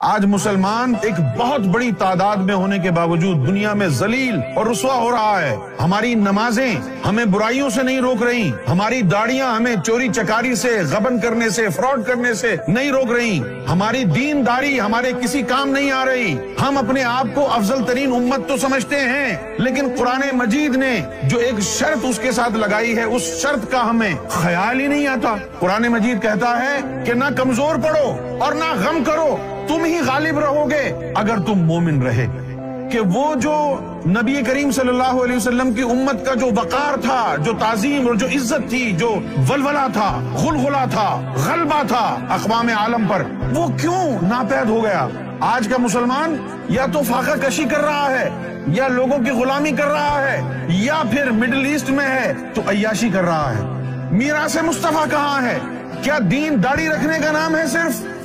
आज मुसलमान एक बहुत बड़ी तादाद में होने के बावजूद दुनिया में जलील और रुसवा हो रहा है। हमारी नमाजें हमें बुराइयों से नहीं रोक रही। हमारी दाढ़ियाँ हमें चोरी चकारी से, गबन करने से, फ्रॉड करने से नहीं रोक रही। हमारी दीनदारी हमारे किसी काम नहीं आ रही। हम अपने आप को अफजल तरीन उम्मत तो समझते हैं, लेकिन कुरान मजीद ने जो एक शर्त उसके साथ लगाई है, उस शर्त का हमें ख्याल ही नहीं आता। कुरान मजीद कहता है कि ना कमज़ोर पड़ो और ना गम करो। तुम ही गालिब रहोगे अगर तुम मोमिन रहे। कि वो जो नबी करीम सल्लल्लाहु अलैहि वसल्लम की उम्मत का जो वकार था, जो ताजीम और जो इज़्ज़त थी, जो वलवला था गुलगुला था, गलबा था अकवाम आलम पर, वो क्यों नापैद हो गया? आज का मुसलमान या तो फाका कशी कर रहा है, या लोगों की गुलामी कर रहा है, या फिर मिडिल ईस्ट में है तो अयाशी कर रहा है। मीरा से मुस्तफ़ा कहाँ है? क्या दीन दाढ़ी रखने का नाम है सिर्फ़?